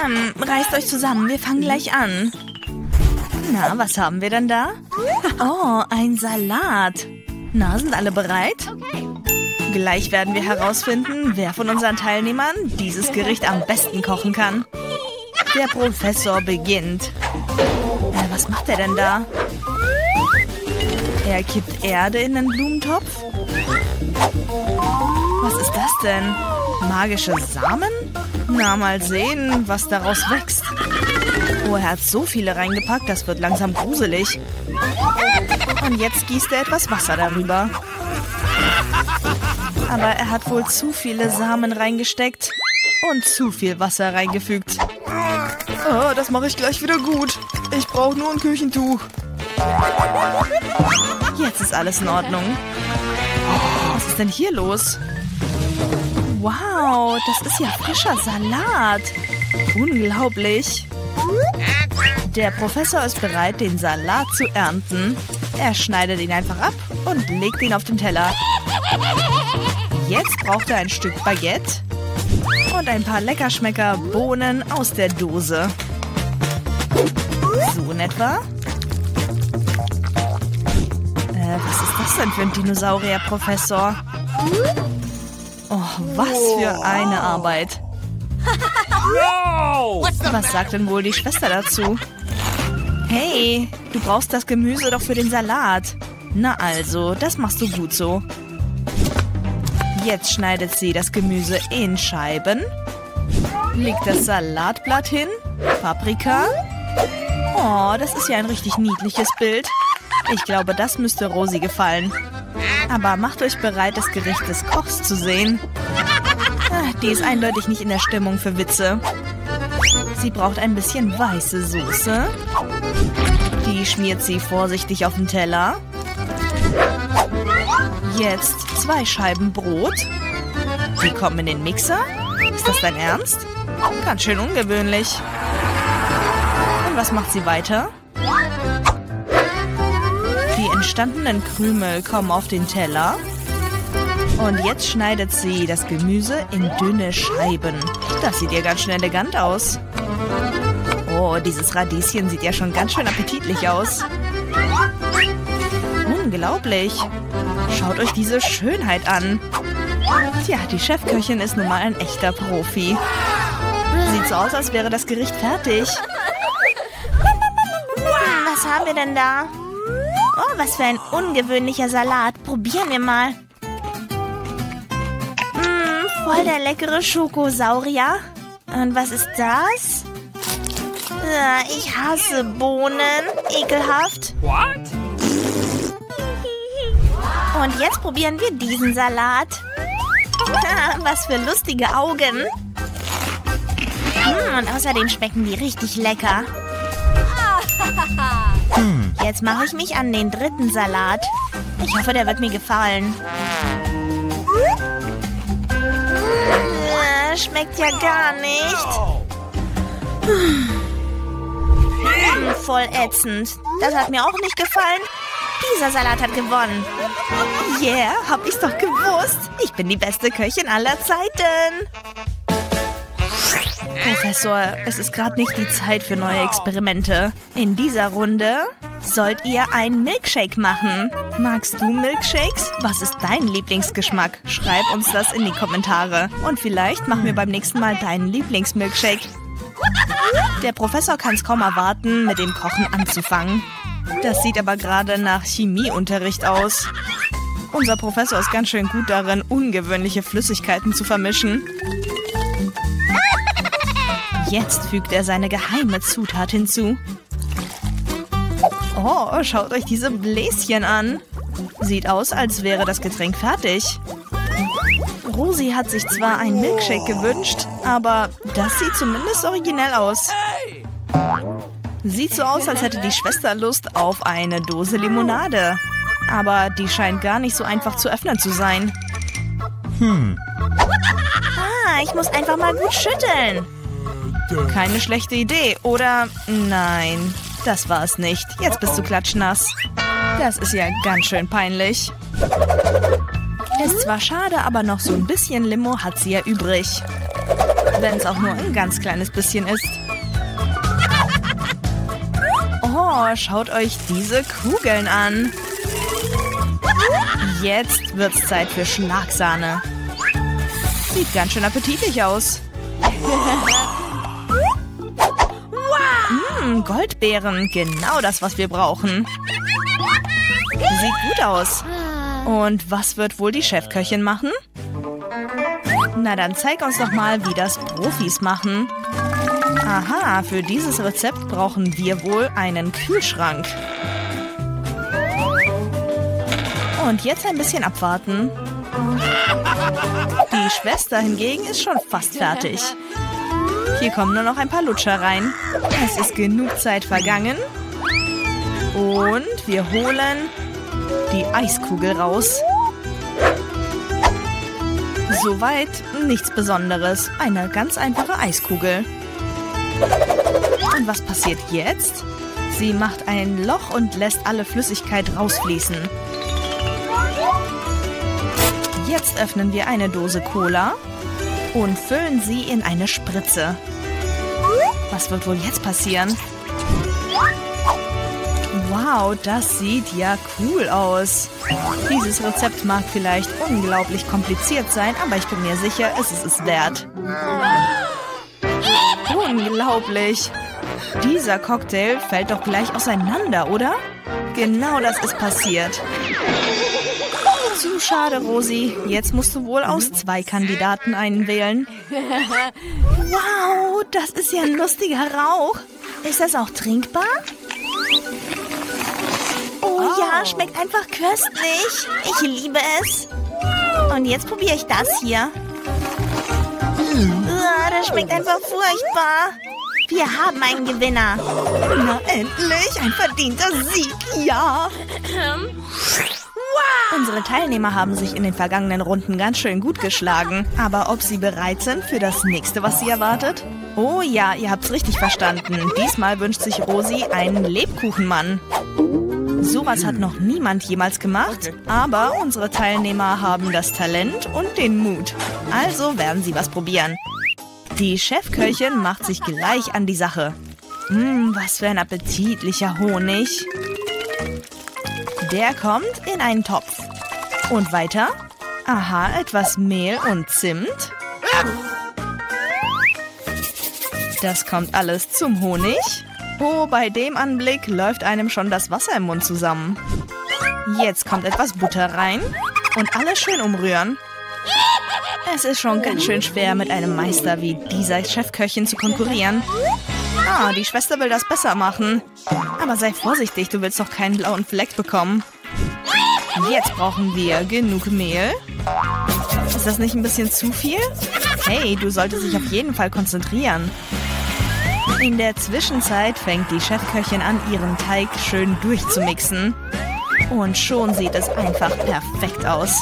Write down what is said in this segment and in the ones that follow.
Hm, reißt euch zusammen, wir fangen gleich an. Na, was haben wir denn da? Oh, ein Salat. Na, sind alle bereit? Gleich werden wir herausfinden, wer von unseren Teilnehmern dieses Gericht am besten kochen kann. Der Professor beginnt. Äh, was macht er denn da? Er kippt Erde in den Blumentopf? Was ist das denn? Magische Samen? Na, mal sehen, was daraus wächst. Oh, er hat so viele reingepackt, das wird langsam gruselig. Und jetzt gießt er etwas Wasser darüber. Aber er hat wohl zu viele Samen reingesteckt und zu viel Wasser reingefügt. Oh, das mache ich gleich wieder gut. Ich brauche nur ein Küchentuch. Jetzt ist alles in Ordnung. Was ist denn hier los? Wow, das ist ja frischer Salat. Unglaublich. Der Professor ist bereit, den Salat zu ernten. Er schneidet ihn einfach ab und legt ihn auf den Teller. Jetzt braucht er ein Stück Baguette und ein paar Leckerschmecker Bohnen aus der Dose. So in etwa. Äh, was ist das denn für ein Dinosaurier, Professor? Oh, was für eine Arbeit. Was sagt denn wohl die Schwester dazu? Hey, du brauchst das Gemüse doch für den Salat. Na also, das machst du gut so. Jetzt schneidet sie das Gemüse in Scheiben, legt das Salatblatt hin, Paprika. Oh, das ist ja ein richtig niedliches Bild. Ich glaube, das müsste Rosi gefallen. Aber macht euch bereit, das Gericht des Kochs zu sehen. Die ist eindeutig nicht in der Stimmung für Witze. Sie braucht ein bisschen weiße Soße. Die schmiert sie vorsichtig auf den Teller. Jetzt zwei Scheiben Brot. Die kommen in den Mixer. Ist das dein Ernst? Ganz schön ungewöhnlich. Und was macht sie weiter? Die entstandenen Krümel kommen auf den Teller. Und jetzt schneidet sie das Gemüse in dünne Scheiben. Das sieht ja ganz schön elegant aus. Oh, dieses Radieschen sieht ja schon ganz schön appetitlich aus. Unglaublich. Schaut euch diese Schönheit an. Tja, die Chefköchin ist nun mal ein echter Profi. Sieht so aus, als wäre das Gericht fertig. Was haben wir denn da? Oh, was für ein ungewöhnlicher Salat. Probieren wir mal. Voll der leckere Schokosaurier. Und was ist das? Äh, ich hasse Bohnen. Ekelhaft. What? Und jetzt probieren wir diesen Salat. Was für lustige Augen. Hm, und außerdem schmecken die richtig lecker. Jetzt mache ich mich an den dritten Salat. Ich hoffe, der wird mir gefallen. Schmeckt ja gar nicht. Hm, voll ätzend. Das hat mir auch nicht gefallen. Dieser Salat hat gewonnen. Yeah, hab ich's doch gewusst. Ich bin die beste Köchin aller Zeiten. Professor, es ist gerade nicht die Zeit für neue Experimente. In dieser Runde sollt ihr einen Milkshake machen. Magst du Milkshakes? Was ist dein Lieblingsgeschmack? Schreib uns das in die Kommentare. Und vielleicht machen wir beim nächsten Mal deinen Lieblingsmilkshake. Der Professor kann es kaum erwarten, mit dem Kochen anzufangen. Das sieht aber gerade nach Chemieunterricht aus. Unser Professor ist ganz schön gut darin, ungewöhnliche Flüssigkeiten zu vermischen. Jetzt fügt er seine geheime Zutat hinzu. Oh, schaut euch diese Bläschen an. Sieht aus, als wäre das Getränk fertig. Rosi hat sich zwar einen Milkshake gewünscht, aber das sieht zumindest originell aus. Sieht so aus, als hätte die Schwester Lust auf eine Dose Limonade. Aber die scheint gar nicht so einfach zu öffnen zu sein. Hm. Ah, ich muss einfach mal gut schütteln. Keine schlechte Idee, oder? Nein, das war es nicht. Jetzt bist du klatschnass. Das ist ja ganz schön peinlich. Ist zwar schade, aber noch so ein bisschen Limo hat sie ja übrig. wenn es auch nur ein ganz kleines bisschen ist. Oh, schaut euch diese Kugeln an. Jetzt wird's Zeit für Schlagsahne. Sieht ganz schön appetitlich aus. Mmh, Goldbeeren, genau das, was wir brauchen. Sieht gut aus. Und was wird wohl die Chefköchin machen? Na dann zeig uns doch mal, wie das Profis machen. Aha, für dieses Rezept brauchen wir wohl einen Kühlschrank. Und jetzt ein bisschen abwarten. Die Schwester hingegen ist schon fast fertig. Hier kommen nur noch ein paar Lutscher rein. Es ist genug Zeit vergangen. Und wir holen die Eiskugel raus. Soweit nichts Besonderes. Eine ganz einfache Eiskugel. Und was passiert jetzt? Sie macht ein Loch und lässt alle Flüssigkeit rausfließen. Jetzt öffnen wir eine Dose Cola und füllen sie in eine Spritze. Was wird wohl jetzt passieren? Wow, das sieht ja cool aus. Dieses Rezept mag vielleicht unglaublich kompliziert sein, aber ich bin mir sicher, es ist es wert. Unglaublich. Dieser Cocktail fällt doch gleich auseinander, oder? Genau das ist passiert. Zu schade, Rosi. Jetzt musst du wohl aus zwei Kandidaten einen wählen. Wow, das ist ja ein lustiger Rauch. Ist das auch trinkbar? Oh ja, schmeckt einfach köstlich. Ich liebe es. Und jetzt probiere ich das hier. Uh, das schmeckt einfach furchtbar. Wir haben einen Gewinner. Na endlich, ein verdienter Sieg, ja. Unsere Teilnehmer haben sich in den vergangenen Runden ganz schön gut geschlagen. Aber ob sie bereit sind für das nächste, was sie erwartet? Oh ja, ihr habt's richtig verstanden. Diesmal wünscht sich Rosi einen Lebkuchenmann. Sowas hat noch niemand jemals gemacht, aber unsere Teilnehmer haben das Talent und den Mut. Also werden sie was probieren. Die Chefköchin macht sich gleich an die Sache. Mmm, was für ein appetitlicher Honig. Der kommt in einen Topf. Und weiter? Aha, etwas Mehl und Zimt. Das kommt alles zum Honig. Oh, bei dem Anblick läuft einem schon das Wasser im Mund zusammen. Jetzt kommt etwas Butter rein und alles schön umrühren. Es ist schon ganz schön schwer, mit einem Meister wie dieser Chefköchin zu konkurrieren. Die Schwester will das besser machen. Aber sei vorsichtig, du willst doch keinen blauen Fleck bekommen. Jetzt brauchen wir genug Mehl. Ist das nicht ein bisschen zu viel? Hey, du solltest dich auf jeden Fall konzentrieren. In der Zwischenzeit fängt die Chefköchin an, ihren Teig schön durchzumixen. Und schon sieht es einfach perfekt aus.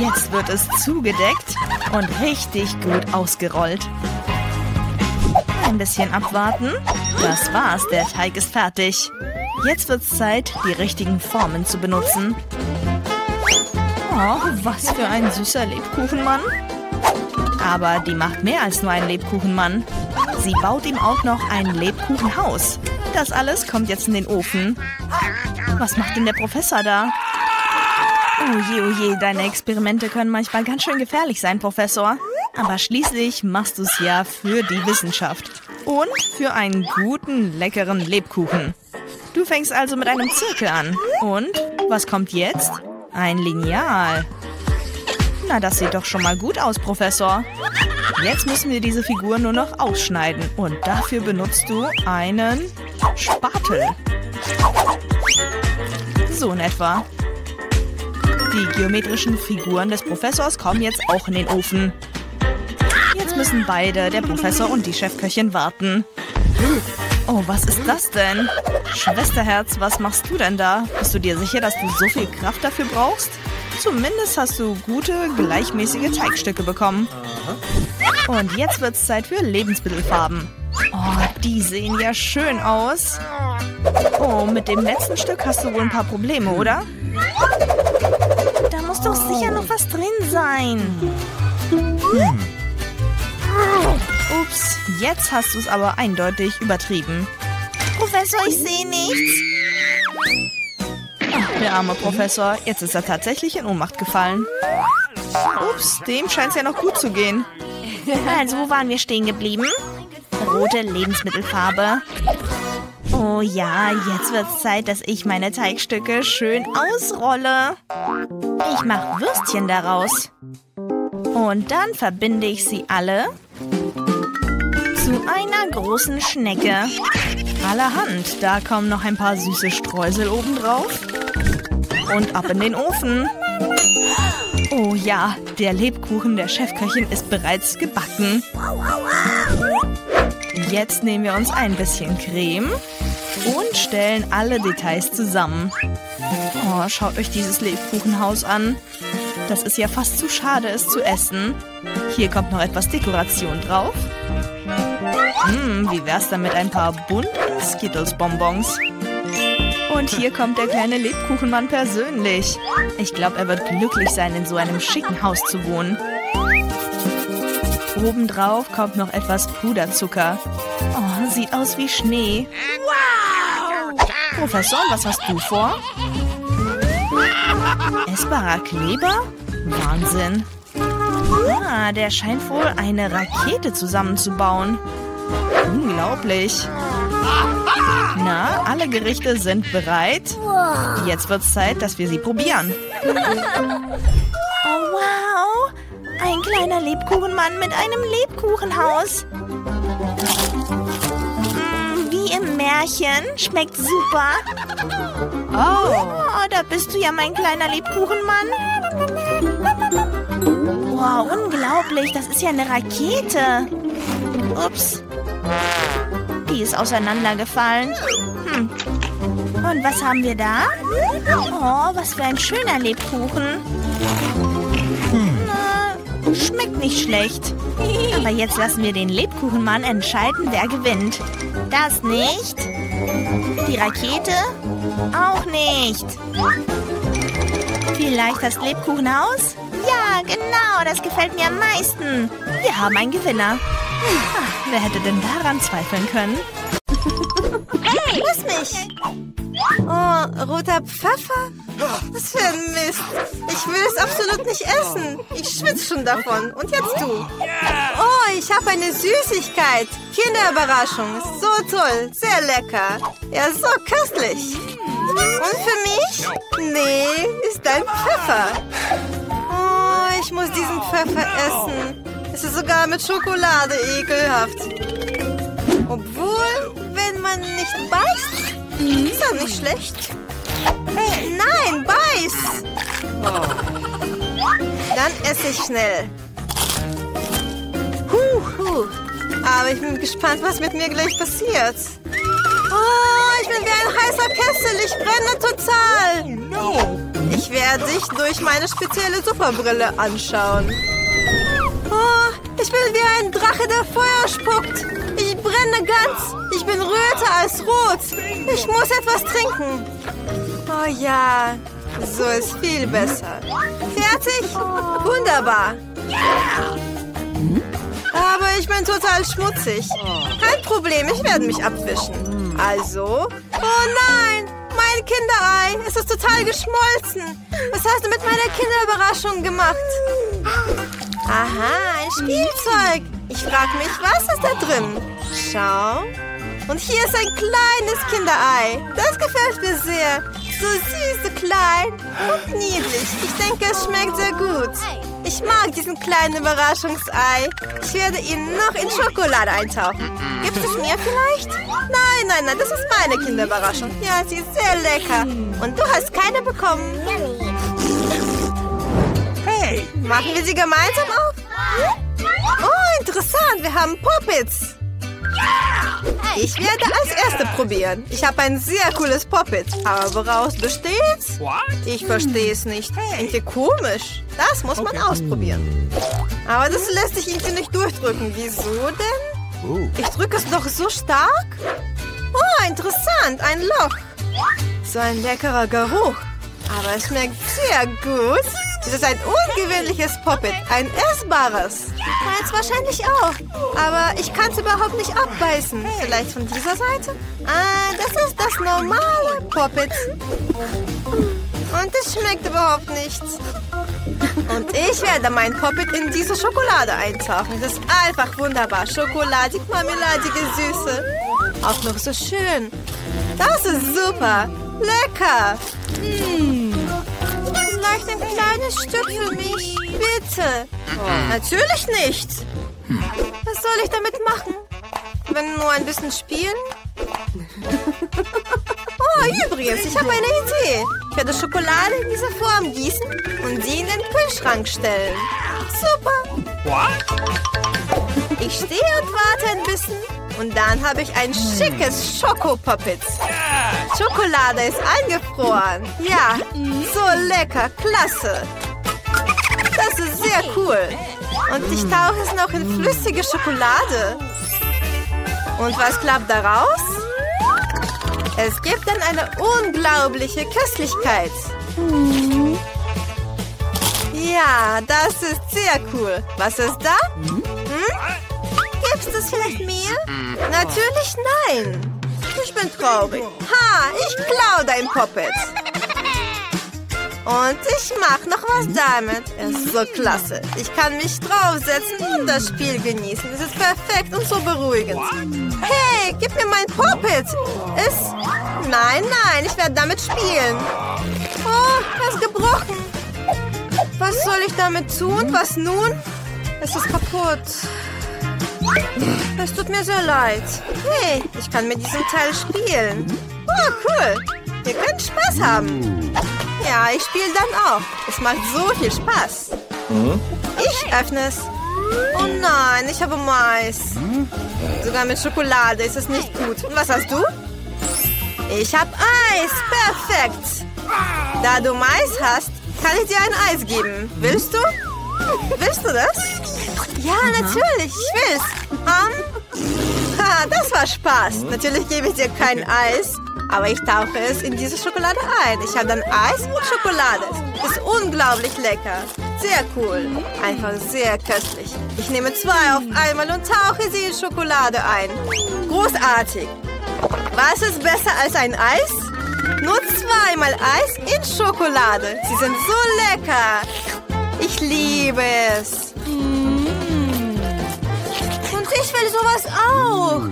Jetzt wird es zugedeckt und richtig gut ausgerollt. Ein bisschen abwarten. Das war's, der Teig ist fertig. Jetzt wird's Zeit, die richtigen Formen zu benutzen. Oh, was für ein süßer Lebkuchenmann. Aber die macht mehr als nur einen Lebkuchenmann. Sie baut ihm auch noch ein Lebkuchenhaus. Das alles kommt jetzt in den Ofen. Was macht denn der Professor da? Oh je, oh je, deine Experimente können manchmal ganz schön gefährlich sein, Professor. Aber schließlich machst du es ja für die Wissenschaft. Und für einen guten, leckeren Lebkuchen. Du fängst also mit einem Zirkel an. Und was kommt jetzt? Ein Lineal. Na, das sieht doch schon mal gut aus, Professor. Jetzt müssen wir diese Figur nur noch ausschneiden. Und dafür benutzt du einen Spatel. So in etwa. Die geometrischen Figuren des Professors kommen jetzt auch in den Ofen. Jetzt müssen beide, der Professor und die Chefköchin, warten. Oh, was ist das denn? Schwesterherz, was machst du denn da? Bist du dir sicher, dass du so viel Kraft dafür brauchst? Zumindest hast du gute, gleichmäßige Teigstücke bekommen. Und jetzt wird es Zeit für Lebensmittelfarben. Oh, die sehen ja schön aus. Oh, mit dem letzten Stück hast du wohl ein paar Probleme, oder? Da muss doch sicher noch was drin sein. Hm. Jetzt hast du es aber eindeutig übertrieben. Professor, ich sehe nichts. Ach, der arme Professor. Jetzt ist er tatsächlich in Ohnmacht gefallen. Ups, dem scheint es ja noch gut zu gehen. Also, wo waren wir stehen geblieben? Rote Lebensmittelfarbe. Oh ja, jetzt wird es Zeit, dass ich meine Teigstücke schön ausrolle. Ich mache Würstchen daraus. Und dann verbinde ich sie alle zu einer großen Schnecke. Allerhand, da kommen noch ein paar süße Streusel obendrauf. Und ab in den Ofen. Oh ja, der Lebkuchen der Chefköchin ist bereits gebacken. Jetzt nehmen wir uns ein bisschen Creme und stellen alle Details zusammen. Oh, schaut euch dieses Lebkuchenhaus an. Das ist ja fast zu schade, es zu essen. Hier kommt noch etwas Dekoration drauf. Hm, wie wär's dann mit ein paar bunten Skittles-Bonbons? Und hier kommt der kleine Lebkuchenmann persönlich. Ich glaube, er wird glücklich sein, in so einem schicken Haus zu wohnen. Obendrauf kommt noch etwas Puderzucker. Oh, sieht aus wie Schnee. Wow! Professor, was hast du vor? Essbarer Kleber? Wahnsinn. Ah, der scheint wohl eine Rakete zusammenzubauen. Unglaublich. Na, alle Gerichte sind bereit. Jetzt wird es Zeit, dass wir sie probieren. Oh, wow. Ein kleiner Lebkuchenmann mit einem Lebkuchenhaus. Mm, wie im Märchen. Schmeckt super. Oh. Oh, da bist du ja, mein kleiner Lebkuchenmann. Wow, unglaublich. Das ist ja eine Rakete. Ups. Die ist auseinandergefallen. Hm. Und was haben wir da? Oh, was für ein schöner Lebkuchen. Na, schmeckt nicht schlecht. Aber jetzt lassen wir den Lebkuchenmann entscheiden, wer gewinnt. Das nicht. Die Rakete? Auch nicht. Vielleicht das Lebkuchenhaus? Ja, genau, das gefällt mir am meisten. Wir haben einen Gewinner. Ach, wer hätte denn daran zweifeln können? Hey, lass mich! Oh, roter Pfeffer? Was für ein Mist. Ich will es absolut nicht essen. Ich schwitze schon davon. Und jetzt du. Oh, ich habe eine Süßigkeit. Kinderüberraschung. So toll. Sehr lecker. Ja, so köstlich. Und für mich? Nee, ist ein Pfeffer. Oh, ich muss diesen Pfeffer essen. Es ist sogar mit Schokolade ekelhaft. Obwohl, wenn man nicht beißt, ist das nicht schlecht. Hey, nein, beiß! Dann esse ich schnell. Huh, huh. Aber ich bin gespannt, was mit mir gleich passiert. Oh, ich bin wie ein heißer Kessel. Ich brenne total. Ich werde dich durch meine spezielle Superbrille anschauen. Ich bin wie ein Drache, der Feuer spuckt. Ich brenne ganz. Ich bin röter als rot. Ich muss etwas trinken. Oh ja, so ist viel besser. Fertig? Wunderbar. Aber ich bin total schmutzig. Kein Problem, ich werde mich abwischen. Also... Oh nein! Mein Kinderei! Es ist total geschmolzen. Was hast du mit meiner Kinderüberraschung gemacht? Aha, ein Spielzeug. Ich frage mich, was ist da drin? Schau. Und hier ist ein kleines Kinderei. Das gefällt mir sehr. So süß, so klein und niedlich. Ich denke, es schmeckt sehr gut. Ich mag diesen kleinen Überraschungsei. Ich werde ihn noch in Schokolade eintauchen. Gibt es mir vielleicht? Nein, nein, nein, das ist meine Kinderüberraschung. Ja, sie ist sehr lecker. Und du hast keine bekommen. Machen wir sie gemeinsam auf? Oh, interessant. Wir haben Poppets. Ich werde als Erste probieren. Ich habe ein sehr cooles Poppet. Aber woraus besteht's? Ich verstehe es nicht. Irgendwie komisch. Das muss man ausprobieren. Aber das lässt sich irgendwie nicht durchdrücken. Wieso denn? Ich drücke es doch so stark. Oh, interessant. Ein Loch. So ein leckerer Geruch. Aber es schmeckt sehr gut. Das ist ein ungewöhnliches Poppet, ein essbares. Meins wahrscheinlich auch, aber ich kann es überhaupt nicht abbeißen. Vielleicht von dieser Seite? Ah, das ist das normale Poppet. Und es schmeckt überhaupt nichts. Und ich werde mein Poppet in diese Schokolade eintauchen. Das ist einfach wunderbar. Schokoladig, marmeladige Süße. Auch noch so schön. Das ist super. Lecker. Hm. Vielleicht ein kleines Stück für mich. Bitte. Oh. Natürlich nicht. Was soll ich damit machen? Wenn nur ein bisschen spielen? Oh, übrigens, ich habe eine Idee. Ich werde Schokolade in diese Form gießen und sie in den Kühlschrank stellen. Super. What? Ich stehe und warte ein bisschen und dann habe ich ein schickes Schokopuppet. Schokolade ist eingefroren. Ja, so lecker, klasse. Das ist sehr cool. Und ich tauche es noch in flüssige Schokolade. Und was klappt daraus? Es gibt dann eine unglaubliche Köstlichkeit. Ja, das ist sehr cool. Was ist da? Hm? Gibt es vielleicht mehr? Natürlich nein. Ich bin traurig. Ha, ich klaue dein Poppet. Und ich mache noch was damit. Es ist so klasse. Ich kann mich draufsetzen und das Spiel genießen. Es ist perfekt und so beruhigend. Hey, gib mir mein Poppet. Es... Nein, nein, ich werde damit spielen. Oh, er ist gebrochen. Was soll ich damit tun? Was nun? Es ist kaputt. Es tut mir sehr leid. Hey, ich kann mit diesem Teil spielen. Oh, cool. Ihr könnt Spaß haben. Ja, ich spiele dann auch. Es macht so viel Spaß. Ich öffne es. Oh nein, ich habe Mais. Sogar mit Schokolade ist es nicht gut. Und was hast du? Ich habe Eis. Perfekt. Da du Mais hast, kann ich dir ein Eis geben. Willst du? Willst du das? Ja, natürlich. Ich will's. Um, ha, das war Spaß. Natürlich gebe ich dir kein Eis, aber ich tauche es in diese Schokolade ein. Ich habe dann Eis mit Schokolade. Ist unglaublich lecker. Sehr cool. Einfach sehr köstlich. Ich nehme zwei auf einmal und tauche sie in Schokolade ein. Großartig. Was ist besser als ein Eis? Nur zweimal Eis in Schokolade. Sie sind so lecker. Ich liebe es. Ich will sowas auch.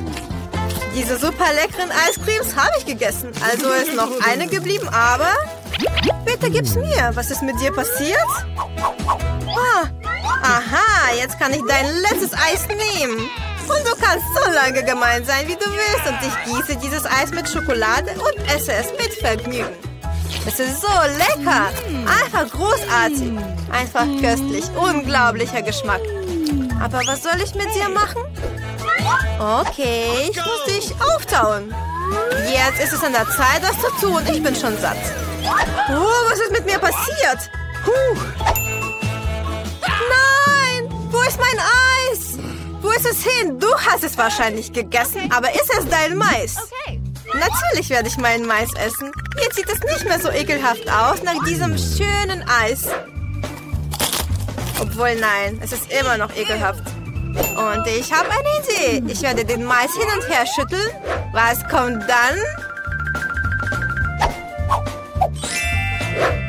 Diese super leckeren Eiscremes habe ich gegessen. Also ist noch eine geblieben, aber... Bitte gib's mir. Was ist mit dir passiert? Ah, aha, jetzt kann ich dein letztes Eis nehmen. Und du kannst so lange gemein sein, wie du willst. Und ich gieße dieses Eis mit Schokolade und esse es mit Vergnügen. Es ist so lecker. Einfach großartig. Einfach köstlich. Unglaublicher Geschmack. Aber was soll ich mit dir machen? Okay, ich muss dich auftauen. Jetzt ist es an der Zeit, was zu tun. Ich bin schon satt. Oh, was ist mit mir passiert? Puh. Nein! Wo ist mein Eis? Wo ist es hin? Du hast es wahrscheinlich gegessen, aber ist es dein Mais? Natürlich werde ich meinen Mais essen. Jetzt sieht es nicht mehr so ekelhaft aus nach diesem schönen Eis. Obwohl, nein, es ist immer noch ekelhaft. Und ich habe eine Idee. Ich werde den Mais hin und her schütteln. Was kommt dann?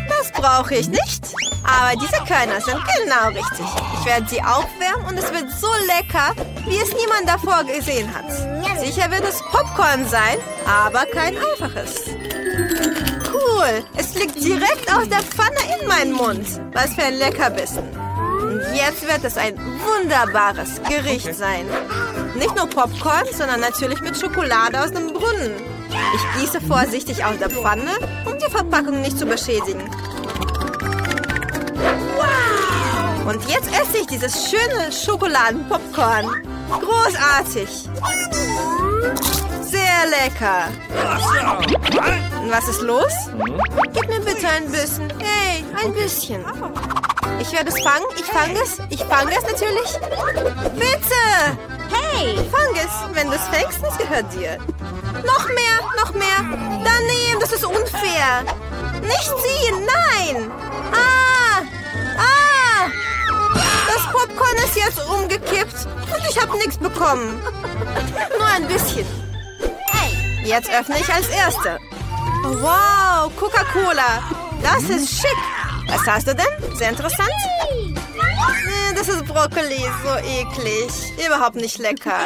Das brauche ich nicht. Aber diese Körner sind genau richtig. Ich werde sie aufwärmen und es wird so lecker, wie es niemand davor gesehen hat. Sicher wird es Popcorn sein, aber kein einfaches. Cool, es liegt direkt aus der Pfanne in meinen Mund. Was für ein Leckerbissen. Jetzt wird es ein wunderbares Gericht sein. Nicht nur Popcorn, sondern natürlich mit Schokolade aus dem Brunnen. Ich gieße vorsichtig aus der Pfanne, um die Verpackung nicht zu beschädigen. Wow! Und jetzt esse ich dieses schöne Schokoladenpopcorn. Großartig. Sehr lecker. Was ist los? Gib mir bitte ein bisschen. Hey, ein bisschen. Ich werde es fangen. Ich fange es. Ich fange es natürlich. Bitte. Hey, fang es. Wenn du es fängst, das gehört dir. Noch mehr, noch mehr. Daneben, das ist unfair. Nicht ziehen, nein. Ah, Popcorn ist jetzt umgekippt und ich habe nichts bekommen. Nur ein bisschen. Jetzt öffne ich als Erste. Wow, Coca-Cola. Das ist schick. Was hast du denn? Sehr interessant. Äh, das ist Brokkoli, so eklig. Überhaupt nicht lecker.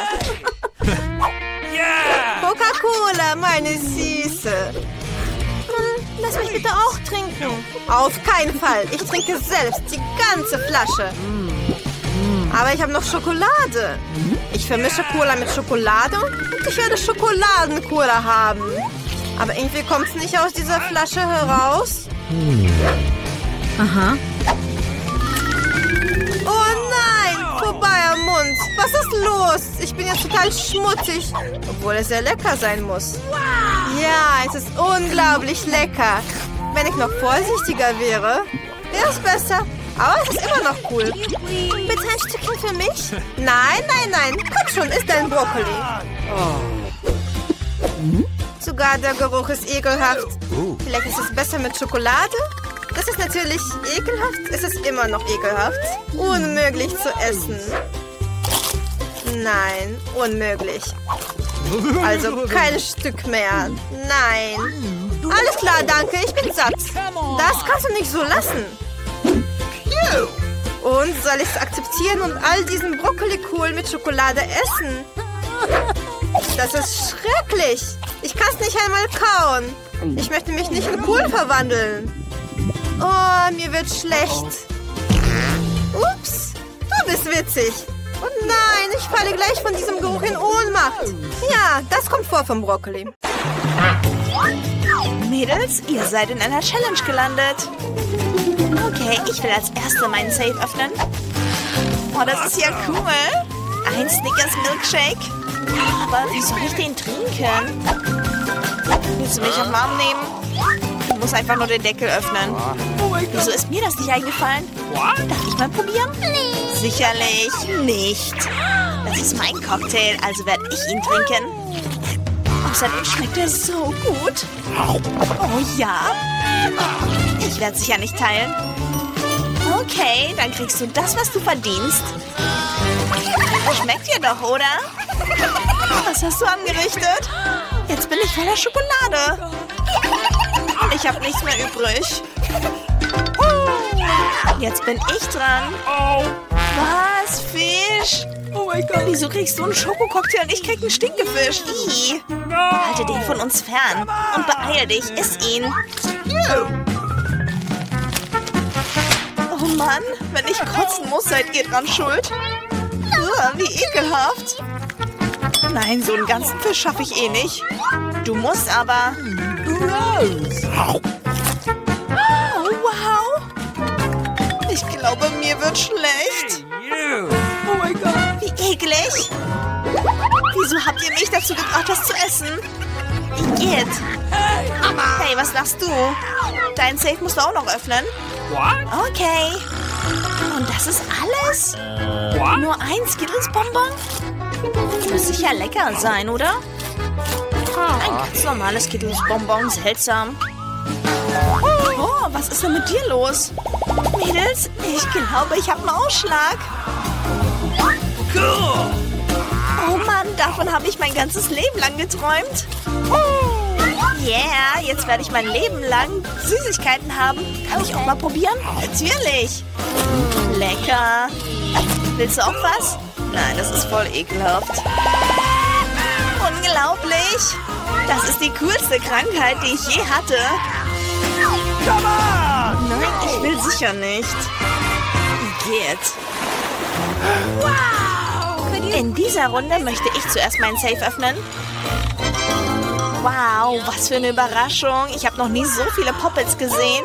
Coca-Cola, meine Süße. Hm, lass mich bitte auch trinken. Auf keinen Fall. Ich trinke selbst die ganze Flasche. Aber ich habe noch Schokolade. Ich vermische Cola mit Schokolade und ich werde Schokoladencola haben. Aber irgendwie kommt es nicht aus dieser Flasche heraus. Aha. Oh nein, vorbei am Mund. Was ist los? Ich bin jetzt total schmutzig, obwohl es sehr lecker sein muss. Ja, es ist unglaublich lecker. Wenn ich noch vorsichtiger wäre, wäre es besser. Aber es ist immer noch cool. Bitte ein Stückchen für mich? Nein, nein, nein. Komm schon, isst dein Brokkoli. Sogar der Geruch ist ekelhaft. Vielleicht ist es besser mit Schokolade? Das ist natürlich ekelhaft. Es ist immer noch ekelhaft. Unmöglich zu essen. Nein, unmöglich. Also kein Stück mehr. Nein. Alles klar, danke. Ich bin satt. Das kannst du nicht so lassen. Und soll ich es akzeptieren und all diesen Brokkoli-Kohl mit Schokolade essen? Das ist schrecklich. Ich kann es nicht einmal kauen. Ich möchte mich nicht in Kohl verwandeln. Oh, mir wird schlecht. Ups, du bist witzig. Oh nein, ich falle gleich von diesem Geruch in Ohnmacht. Ja, das kommt vor vom Brokkoli. Mädels, ihr seid in einer Challenge gelandet. Okay, ich will als Erste meinen Safe öffnen. Oh, das ist ja cool. Ein Snickers Milkshake. Aber wie soll ich den trinken? Willst du mich auf den Arm nehmen? Ich muss einfach nur den Deckel öffnen. Wieso ist mir das nicht eingefallen? Darf ich mal probieren? Sicherlich nicht. Das ist mein Cocktail, also werde ich ihn trinken. Außerdem schmeckt er so gut. Oh ja? Ich werde sicher nicht teilen. Okay, dann kriegst du das, was du verdienst. Schmeckt dir doch, oder? Was hast du angerichtet? Jetzt bin ich voller Schokolade. Ich habe nichts mehr übrig. Jetzt bin ich dran. Was? Fisch? Oh mein Gott. Wieso kriegst du einen Schokococktail und ich krieg einen Stinkefisch? Halte den von uns fern. Und beeil dich, iss ihn. Oh Mann, wenn ich kotzen muss, seid ihr dran schuld. Uah, wie ekelhaft. Nein, so einen ganzen Fisch schaffe ich eh nicht. Du musst aber... Oh, wow. Ich glaube, mir wird schlecht. Oh mein Gott. Wie eklig. Wieso habt ihr mich dazu gebracht, das zu essen? Igitt. Hey, was machst du? Dein Safe musst du auch noch öffnen. Okay. Und das ist alles? Nur ein Skittles-Bonbon? Muss sicher lecker sein, oder? Ein ganz normales Skittles-Bonbon, seltsam. Oh, was ist denn mit dir los? Mädels, ich glaube, ich habe einen Ausschlag. Oh Mann, davon habe ich mein ganzes Leben lang geträumt. Yeah, jetzt werde ich mein Leben lang Süßigkeiten haben. Kann ich auch mal probieren? Natürlich. Lecker. Willst du auch was? Nein, das ist voll ekelhaft. Unglaublich. Das ist die coolste Krankheit, die ich je hatte. Nein, ich will sicher nicht. Geht. In dieser Runde möchte ich zuerst meinen Safe öffnen. Wow, was für eine Überraschung. Ich habe noch nie so viele Poppets gesehen.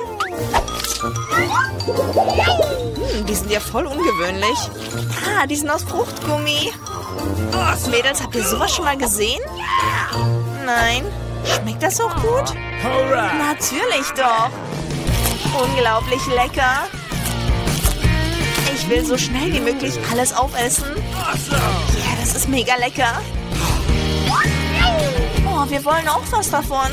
Hm, die sind ja voll ungewöhnlich. Ah, die sind aus Fruchtgummi. Mädels, habt ihr sowas schon mal gesehen? Nein. Schmeckt das auch gut? Natürlich doch. Unglaublich lecker. Ich will so schnell wie möglich alles aufessen. Ja, das ist mega lecker. Oh, wir wollen auch was davon.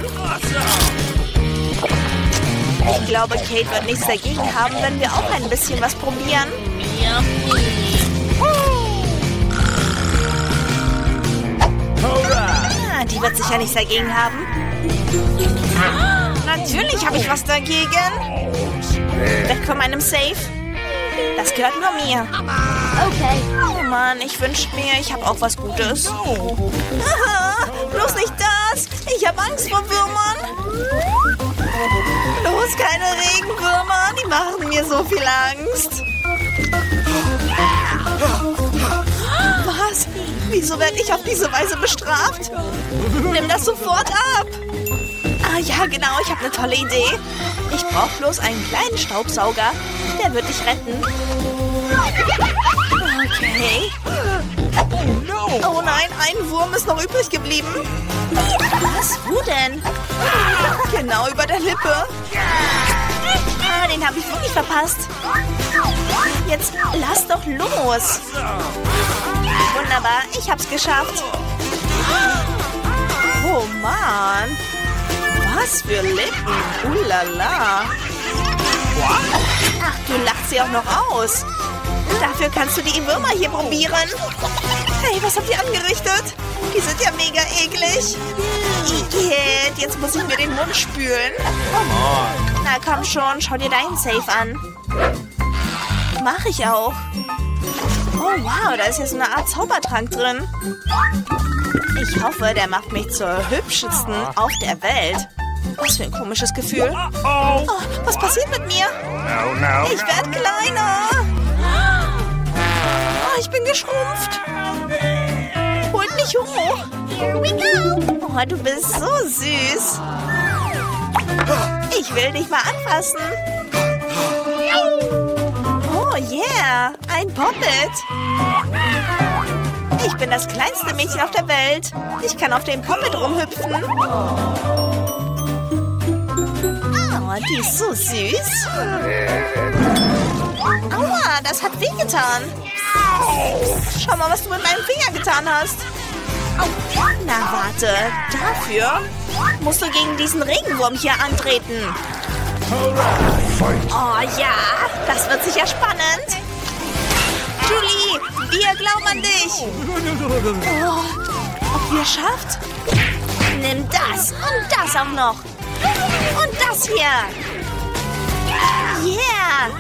Ich glaube, Kate wird nichts dagegen haben, wenn wir auch ein bisschen was probieren. Wird sicher nichts dagegen haben. Natürlich habe ich was dagegen. Weg von meinem Safe. Das gehört nur mir. Okay. Oh Mann, ich wünschte mir, ich habe auch was Gutes. Aha, bloß nicht das. Ich habe Angst vor Würmern. Los, keine Regenwürmer. Die machen mir so viel Angst. Wieso werde ich auf diese Weise bestraft? Nimm das sofort ab. Ah ja, genau, ich habe eine tolle Idee. Ich brauche bloß einen kleinen Staubsauger. Der wird dich retten. Okay. Oh nein, ein Wurm ist noch übrig geblieben. Was? Wo denn? Genau über der Lippe. Ah, den habe ich wirklich verpasst. Jetzt lass doch los. Wunderbar, ich hab's geschafft. Oh Mann. Was für Lippen. Ulala. Ach, du lachst sie auch noch aus. Dafür kannst du die Würmer hier probieren. Hey, was habt ihr angerichtet? Die sind ja mega eklig. Igitt, jetzt muss ich mir den Mund spülen. Na komm schon, schau dir deinen Safe an. Mach ich auch. Oh wow, da ist ja so eine Art Zaubertrank drin. Ich hoffe, der macht mich zur hübschesten auf der Welt. Was für ein komisches Gefühl. Oh, was passiert mit mir? Ich werde kleiner. Oh, ich bin geschrumpft. Holt mich hoch. Oh, du bist so süß. Ich will dich mal anfassen. Oh yeah, ein Poppet. Ich bin das kleinste Mädchen auf der Welt. Ich kann auf dem Poppet rumhüpfen. Oh, die ist so süß. Aua, das hat wehgetan. Schau mal, was du mit meinem Finger getan hast. Na, warte. Dafür musst du gegen diesen Regenwurm hier antreten. Oh ja, das wird sicher spannend. Julie, wir glauben an dich. Oh, ob ihr es schafft? Nimm das und das auch noch. Und das hier. Yeah.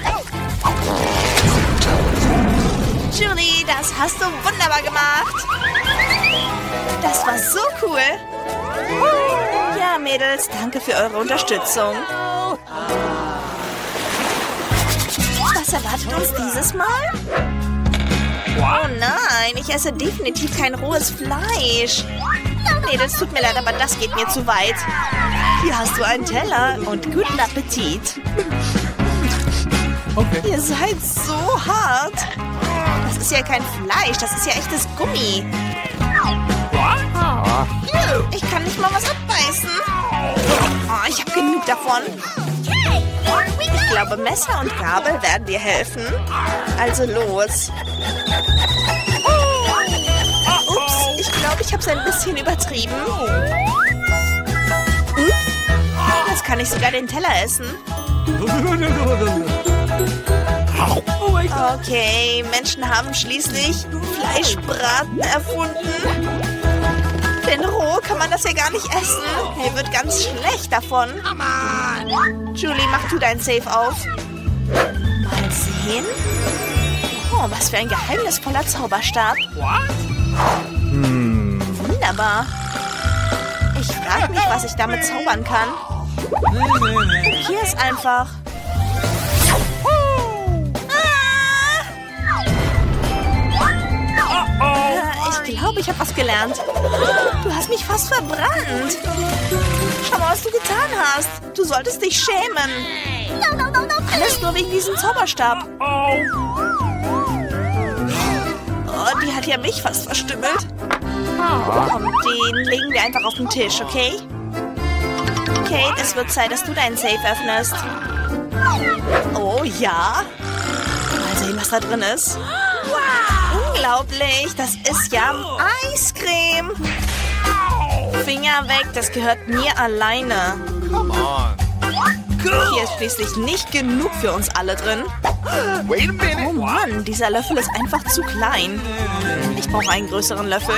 Julie, das hast du wunderbar gemacht. Das war so cool. Mädels, danke für eure Unterstützung. Was erwartet uns dieses Mal? Oh nein, ich esse definitiv kein rohes Fleisch. Das tut mir leid, aber das geht mir zu weit. Hier hast du einen Teller und guten Appetit. Okay. Ihr seid so hart. Das ist ja kein Fleisch, das ist ja echtes Gummi. Ich kann nicht mal was abbeißen. Oh, ich habe genug davon. Ich glaube, Messer und Gabel werden dir helfen. Also los. Ups, ich glaube, ich habe es ein bisschen übertrieben. Jetzt kann ich sogar den Teller essen. Okay, Menschen haben schließlich Fleischbraten erfunden. Kann man das ja gar nicht essen. Er wird ganz schlecht davon. Julie, mach du dein Safe auf. Mal sehen. Oh, was für ein geheimnisvoller Zauberstab. Wunderbar. Ich frage mich, was ich damit zaubern kann. Hier ist einfach. Glaube, ich habe was gelernt. Du hast mich fast verbrannt. Schau mal, was du getan hast. Du solltest dich schämen. Alles nur wegen diesem Zauberstab. Oh, die hat ja mich fast verstümmelt. Komm, den legen wir einfach auf den Tisch, okay? Kate, es wird Zeit, dass du deinen Safe öffnest. Oh ja. Mal sehen, was da drin ist. Unglaublich, das ist ja Eiscreme. Finger weg, das gehört mir alleine. Hier ist schließlich nicht genug für uns alle drin. Oh Mann, dieser Löffel ist einfach zu klein. Ich brauche einen größeren Löffel.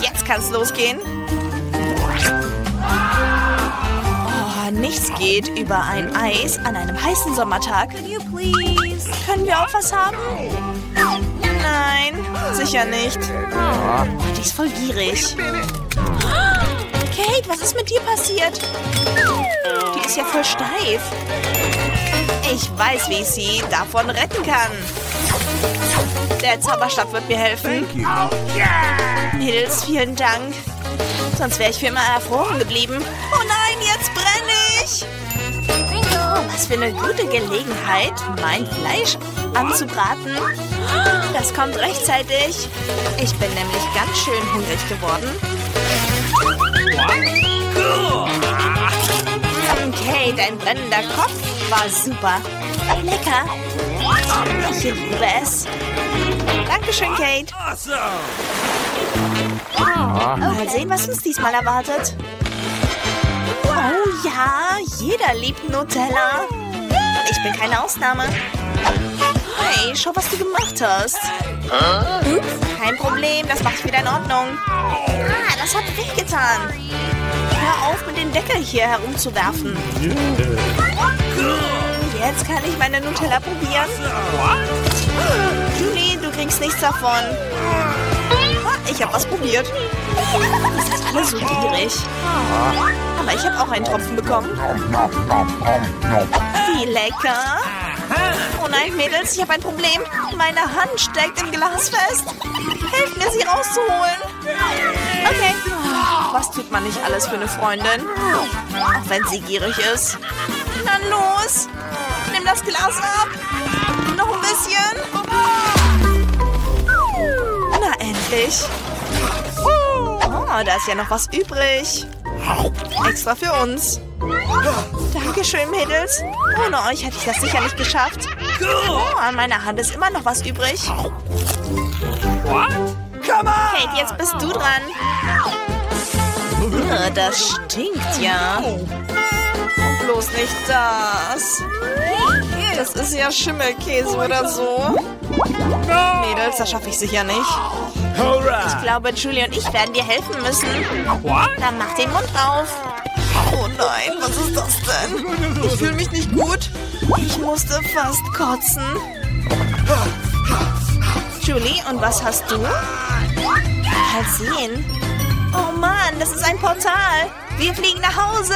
Jetzt kann es losgehen. Oh, nichts geht über ein Eis an einem heißen Sommertag. Können wir auch was haben? Nein, sicher nicht. Oh, die ist voll gierig. Kate, was ist mit dir passiert? Die ist ja voll steif. Ich weiß, wie ich sie davon retten kann. Der Zauberstab wird mir helfen. Mädels, vielen Dank. Sonst wäre ich für immer erfroren geblieben. Oh nein, jetzt brenne ich. Was für eine gute Gelegenheit, mein Fleisch anzubraten. Das kommt rechtzeitig. Ich bin nämlich ganz schön hungrig geworden. Okay, dein brennender Kopf war super. Lecker. Ich liebe es. Dankeschön, Kate. Mal sehen, was uns diesmal erwartet. Oh ja, jeder liebt Nutella. Ich bin keine Ausnahme. Hey, schau, was du gemacht hast. Ups, kein Problem, das mache ich wieder in Ordnung. Ah, das hat wehgetan. Hör auf, mit dem Deckel hier herumzuwerfen. Jetzt kann ich meine Nutella probieren. Julie, du kriegst nichts davon. Ah, ich habe was probiert. Das ist alles so gierig. Aber ich habe auch einen Tropfen bekommen. Wie lecker. Oh nein, Mädels, ich habe ein Problem. Meine Hand steckt im Glas fest. Helft mir, sie rauszuholen. Okay. Was tut man nicht alles für eine Freundin? Auch wenn sie gierig ist. Na los. Nimm das Glas ab. Noch ein bisschen. Na, endlich. Oh, da ist ja noch was übrig. Extra für uns. Dankeschön, Mädels. Ohne euch hätte ich das sicher nicht geschafft. Oh, an meiner Hand ist immer noch was übrig. Kate, jetzt bist du dran. Ah, Das stinkt ja. Bloß nicht das. Das ist ja Schimmelkäse oder so. Mädels, das schaffe ich sicher nicht. Ich glaube, Julie und ich werden dir helfen müssen. Dann mach den Mund auf. Nein, was ist das denn? Ich fühle mich nicht gut. Ich musste fast kotzen. Julie, und was hast du? Mal sehen. Oh Mann, das ist ein Portal. Wir fliegen nach Hause.